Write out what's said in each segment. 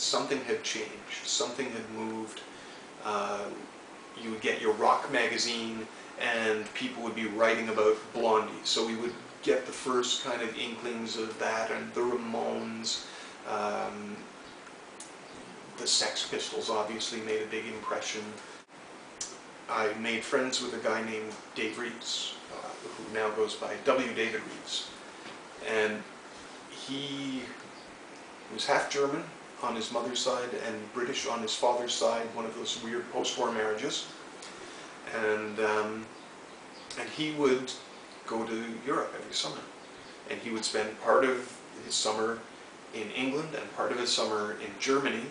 something had changed, something had moved. Uh, you would get your rock magazine and people would be writing about Blondie. So we would get the first kind of inklings of that and the Ramones. Um, the Sex Pistols obviously made a big impression. I made friends with a guy named Dave Reeves, uh, who now goes by W. David Reeves. And he was half German on his mother's side and British on his father's side, one of those weird post-war marriages. And, um, and he would go to Europe every summer. And he would spend part of his summer in England and part of his summer in Germany,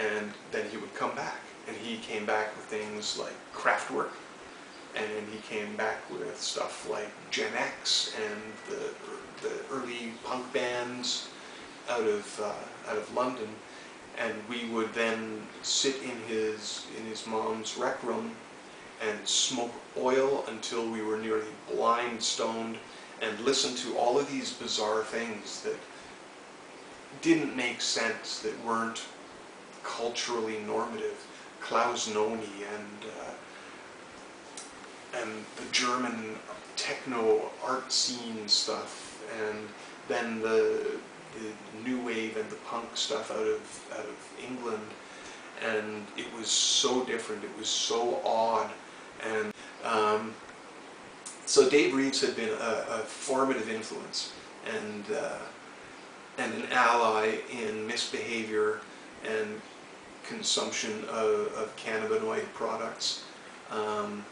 and then he would come back. And he came back with things like Kraftwerk, and he came back with stuff like Gen X and the, the early punk bands out of, uh, out of London. And we would then sit in his, in his mom's rec room and smoke oil until we were nearly blind stoned and listen to all of these bizarre things that didn't make sense, that weren't culturally normative. Klaus Nomi and uh, and the German techno art scene stuff, and then the the new wave and the punk stuff out of out of England, and it was so different. It was so odd, and um, so Dave Reeves had been a, a formative influence and uh, and an ally in misbehavior and consumption of, of cannabinoid products. Um,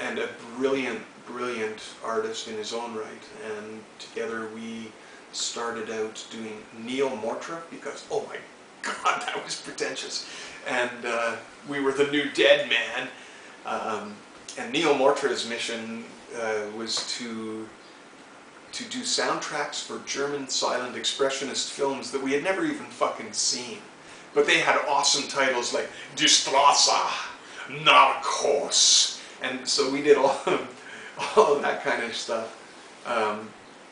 and a brilliant, brilliant artist in his own right. And together we started out doing Neil Mortra because, oh my God, that was pretentious. And uh, we were the new dead man. Um, and Neil Mortra's mission uh, was to to do soundtracks for German silent expressionist films that we had never even fucking seen. But they had awesome titles like Die Strasse, Narcos, and so we did all of, all of that kind of stuff. Um,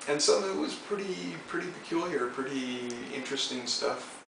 and so it was pretty, pretty peculiar, pretty interesting stuff.